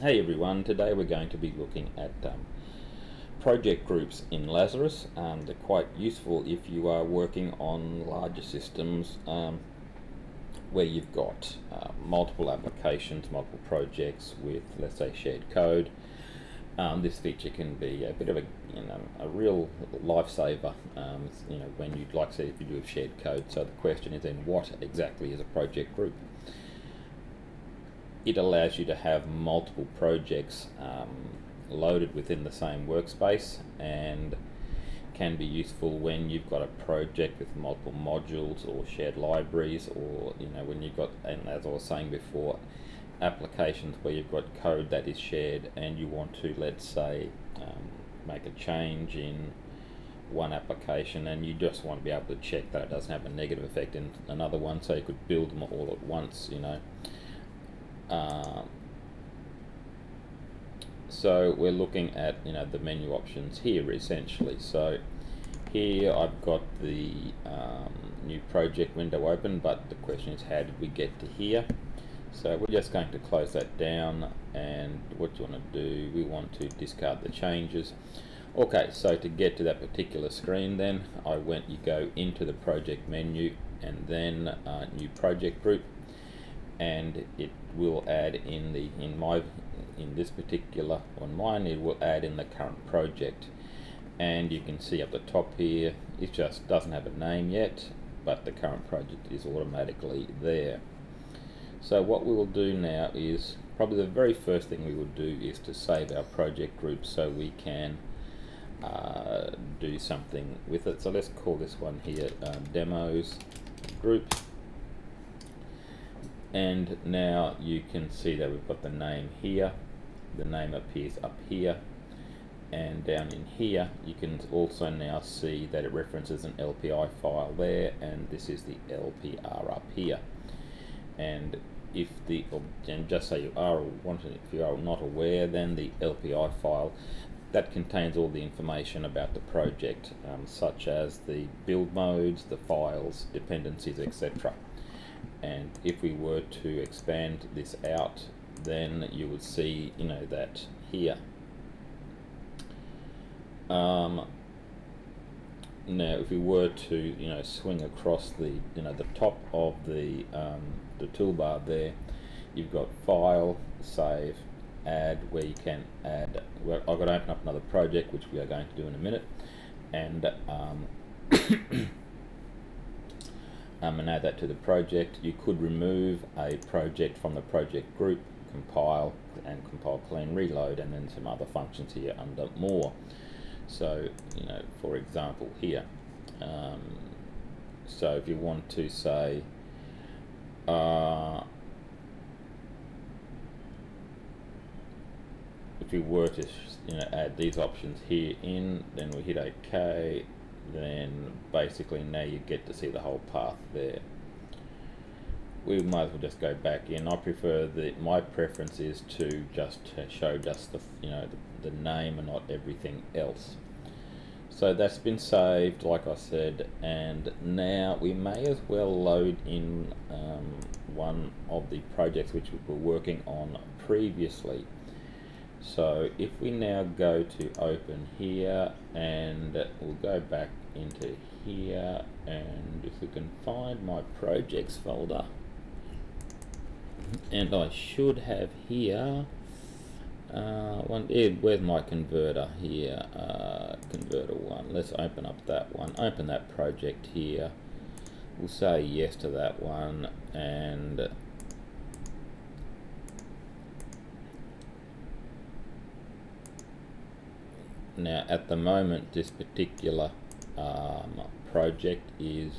Hey everyone, today we're going to be looking at um, project groups in Lazarus. Um, they're quite useful if you are working on larger systems um, where you've got uh, multiple applications, multiple projects with let's say shared code. Um, this feature can be a bit of a you know a real lifesaver. Um, you know when you'd like to see if you do have shared code. So the question is then what exactly is a project group? It allows you to have multiple projects um, loaded within the same workspace and can be useful when you've got a project with multiple modules or shared libraries or you know when you've got and as I was saying before applications where you've got code that is shared and you want to let's say um, make a change in one application and you just want to be able to check that it doesn't have a negative effect in another one. So you could build them all at once you know uh, so we're looking at you know the menu options here essentially. So here I've got the um, new project window open, but the question is how did we get to here? So we're just going to close that down and what you want to do, we want to discard the changes. Okay, so to get to that particular screen then, I went, you go into the project menu and then uh, new project group and it will add in the in my in this particular on mine it will add in the current project. And you can see up the top here it just doesn't have a name yet but the current project is automatically there. So what we will do now is probably the very first thing we will do is to save our project group so we can uh, do something with it. So let's call this one here um, demos group and now you can see that we've got the name here. The name appears up here. And down in here you can also now see that it references an LPI file there. And this is the LPR up here. And if the and just so you are wanting if you are not aware then the LPI file that contains all the information about the project um, such as the build modes the files dependencies etc and if we were to expand this out then you would see you know that here. Um, now if we were to you know swing across the you know the top of the um, the toolbar there you've got file save add where you can add well, I've got to open up another project which we are going to do in a minute. And um, um, and add that to the project. You could remove a project from the project group, compile and compile clean reload and then some other functions here under more. So, you know, for example here, um, so if you want to say, uh, if we were to you know add these options here in, then we hit OK, then basically now you get to see the whole path there. We might as well just go back in. I prefer that my preference is to just show just the you know the, the name and not everything else. So that's been saved, like I said, and now we may as well load in um, one of the projects which we were working on previously. So if we now go to open here and we'll go back into here and if we can find my projects folder and I should have here uh, one yeah, where's my converter here? Uh, converter one. Let's open up that one. Open that project here. We'll say yes to that one and now at the moment this particular um, project is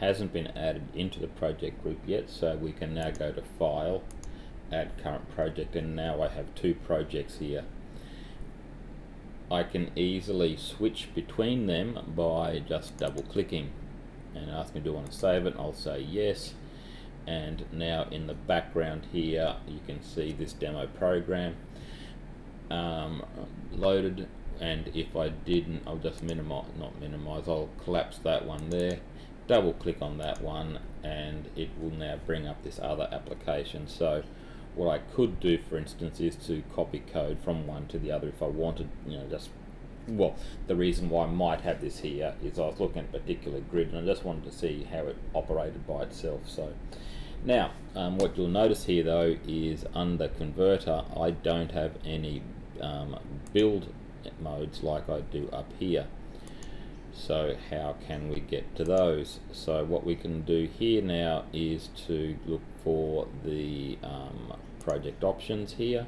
hasn't been added into the project group yet so we can now go to file add current project and now I have two projects here. I can easily switch between them by just double clicking. And ask me do I want to save it? I'll say yes. And now in the background here you can see this demo program um, loaded and if I didn't I'll just minimize not minimize I'll collapse that one there double click on that one and it will now bring up this other application so what I could do, for instance, is to copy code from one to the other if I wanted, you know, just well, the reason why I might have this here is I was looking at a particular grid and I just wanted to see how it operated by itself. So now, um, what you'll notice here though is under converter, I don't have any um, build modes like I do up here. So how can we get to those? So what we can do here now is to look for the um, project options here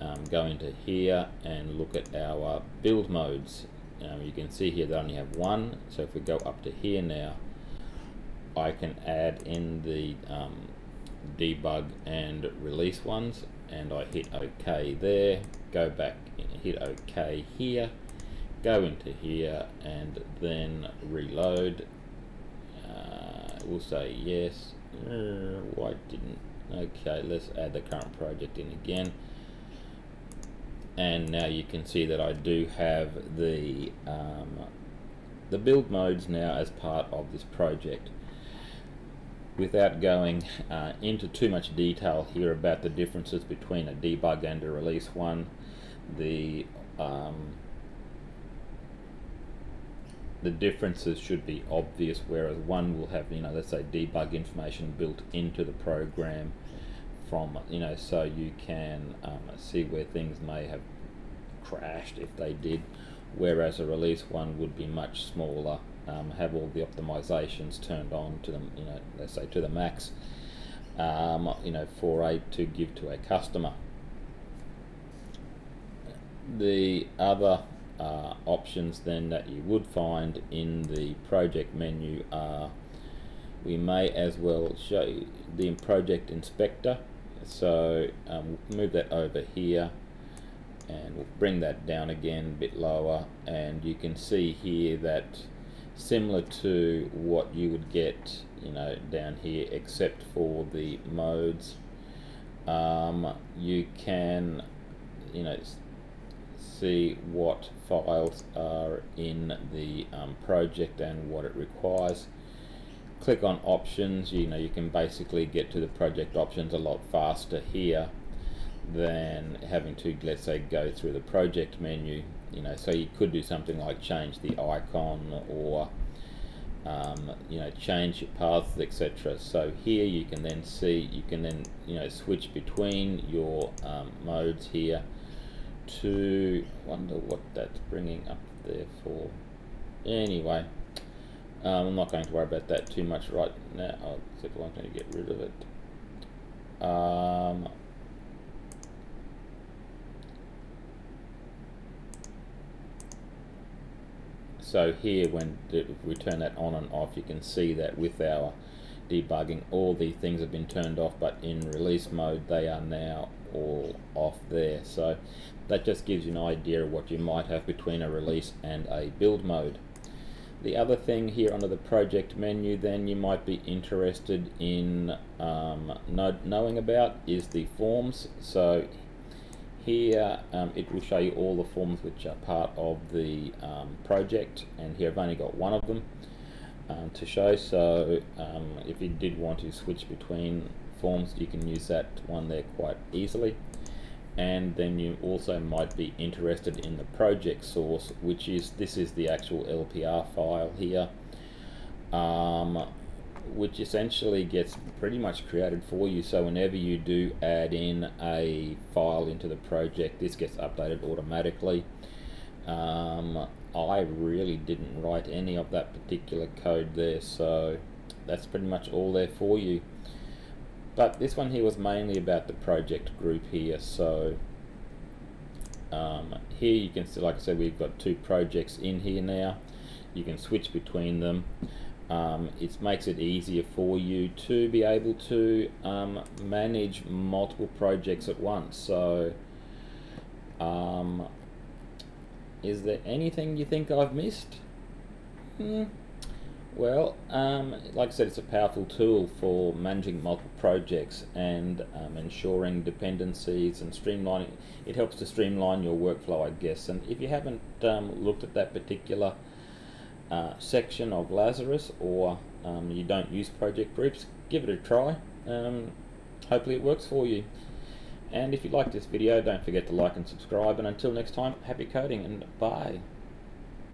um, go into here and look at our build modes. Um, you can see here they only have one, so if we go up to here now, I can add in the um, debug and release ones, and I hit OK there, go back, hit OK here, go into here, and then reload. Uh, we'll say yes. Uh, why didn't? Okay, let's add the current project in again and now you can see that I do have the um, the build modes now as part of this project without going uh, into too much detail here about the differences between a debug and a release one the um, the differences should be obvious whereas one will have you know let's say debug information built into the program from you know so you can um, see where things may have crashed if they did whereas a release one would be much smaller um, have all the optimizations turned on to them you know let's say to the max um, you know for a to give to a customer. The other uh, options then that you would find in the project menu are we may as well show the project inspector. So um, move that over here and we'll bring that down again a bit lower. And you can see here that similar to what you would get you know down here except for the modes. Um, you can you know see what files are in the um, project and what it requires. Click on options you know you can basically get to the project options a lot faster here than having to let's say go through the project menu you know so you could do something like change the icon or um, you know change your paths etc so here you can then see you can then you know switch between your um, modes here to wonder what that's bringing up there for. Anyway um, I'm not going to worry about that too much right now, except I'm going to get rid of it. So here when we turn that on and off you can see that with our debugging all the things have been turned off but in release mode they are now all off there so that just gives you an idea of what you might have between a release and a build mode the other thing here under the project menu then you might be interested in um, know, knowing about is the forms. So here um, it will show you all the forms which are part of the um, project and here I've only got one of them um, to show. So um, if you did want to switch between forms you can use that one there quite easily. And then you also might be interested in the project source which is this is the actual LPR file here. Um, which essentially gets pretty much created for you. So whenever you do add in a file into the project this gets updated automatically. Um, I really didn't write any of that particular code there so that's pretty much all there for you. But this one here was mainly about the project group here so um, here you can see like I said we've got two projects in here now. You can switch between them um, it makes it easier for you to be able to um, manage multiple projects at once so um, is there anything you think I've missed? Hmm. Well, um, like I said, it's a powerful tool for managing multiple projects and um, ensuring dependencies and streamlining. It helps to streamline your workflow, I guess. And if you haven't um, looked at that particular uh, section of Lazarus or um, you don't use project groups, give it a try. Um, hopefully it works for you. And if you like this video, don't forget to like and subscribe. And until next time, happy coding and bye.